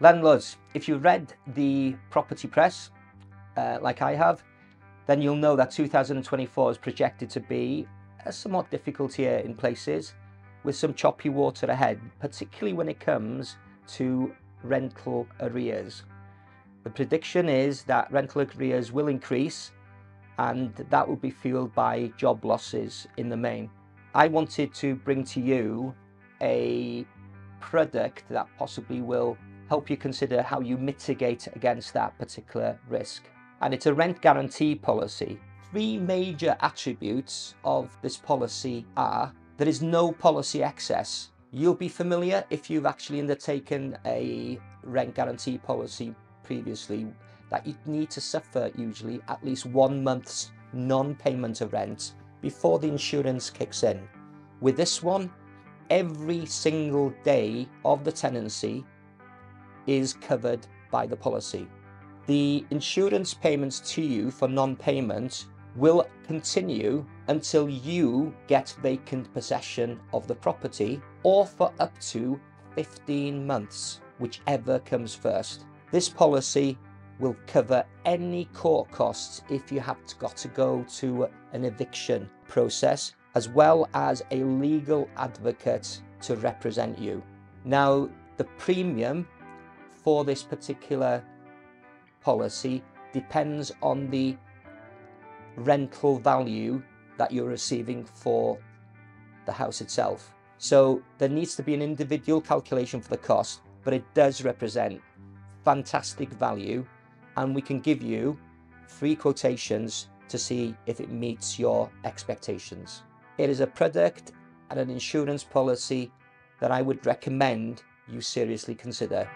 Landlords, if you read the property press, uh, like I have, then you'll know that 2024 is projected to be a somewhat difficult year in places with some choppy water ahead, particularly when it comes to rental arrears. The prediction is that rental arrears will increase and that will be fueled by job losses in the main. I wanted to bring to you a product that possibly will help you consider how you mitigate against that particular risk. And it's a rent guarantee policy. Three major attributes of this policy are there is no policy excess. You'll be familiar if you've actually undertaken a rent guarantee policy previously that you'd need to suffer usually at least one month's non-payment of rent before the insurance kicks in. With this one, every single day of the tenancy is covered by the policy. The insurance payments to you for non-payment will continue until you get vacant possession of the property or for up to 15 months, whichever comes first. This policy will cover any court costs if you have got to go to an eviction process, as well as a legal advocate to represent you. Now, the premium for this particular policy depends on the rental value that you're receiving for the house itself. So there needs to be an individual calculation for the cost, but it does represent fantastic value and we can give you free quotations to see if it meets your expectations. It is a product and an insurance policy that I would recommend you seriously consider.